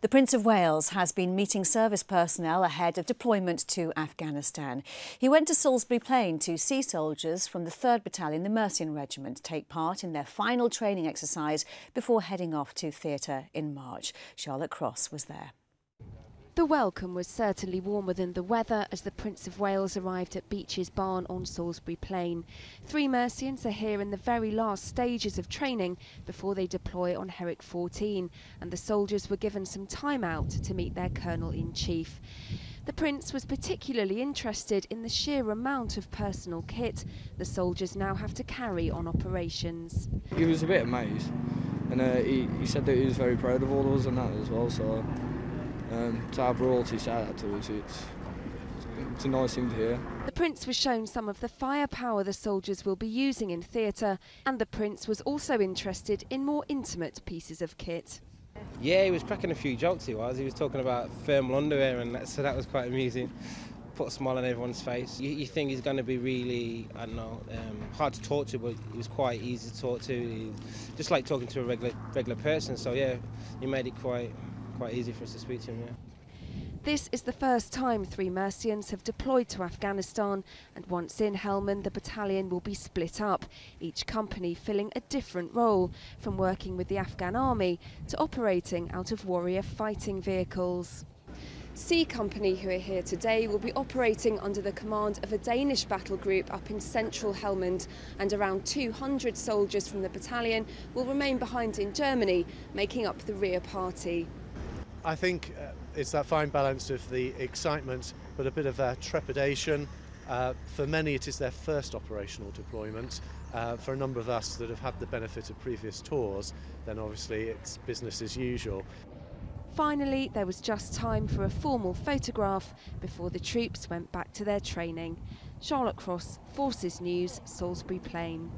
The Prince of Wales has been meeting service personnel ahead of deployment to Afghanistan. He went to Salisbury Plain to see soldiers from the 3rd Battalion, the Mercian Regiment, take part in their final training exercise before heading off to theatre in March. Charlotte Cross was there. The welcome was certainly warmer than the weather as the Prince of Wales arrived at Beeches Barn on Salisbury Plain. Three Mercians are here in the very last stages of training before they deploy on Herrick 14 and the soldiers were given some time out to meet their Colonel-in-Chief. The Prince was particularly interested in the sheer amount of personal kit the soldiers now have to carry on operations. He was a bit amazed and uh, he, he said that he was very proud of all of us and that as well so um, to have royalty say that to us, it's, it's a nice thing to hear. The Prince was shown some of the firepower the soldiers will be using in theatre, and the Prince was also interested in more intimate pieces of kit. Yeah, he was cracking a few jokes, he was. He was talking about thermal underwear, and that, so that was quite amusing. Put a smile on everyone's face. You, you think he's going to be really, I don't know, um, hard to talk to, but he was quite easy to talk to. He, just like talking to a regular regular person. So yeah, he made it quite quite easy for us to speak to him, yeah. This is the first time three Mercians have deployed to Afghanistan and once in Helmand the battalion will be split up, each company filling a different role, from working with the Afghan army to operating out of warrior fighting vehicles. C Company, who are here today, will be operating under the command of a Danish battle group up in central Helmand, and around 200 soldiers from the battalion will remain behind in Germany, making up the rear party. I think uh, it's that fine balance of the excitement but a bit of uh, trepidation. Uh, for many, it is their first operational deployment. Uh, for a number of us that have had the benefit of previous tours, then obviously it's business as usual. Finally, there was just time for a formal photograph before the troops went back to their training. Charlotte Cross, Forces News, Salisbury Plain.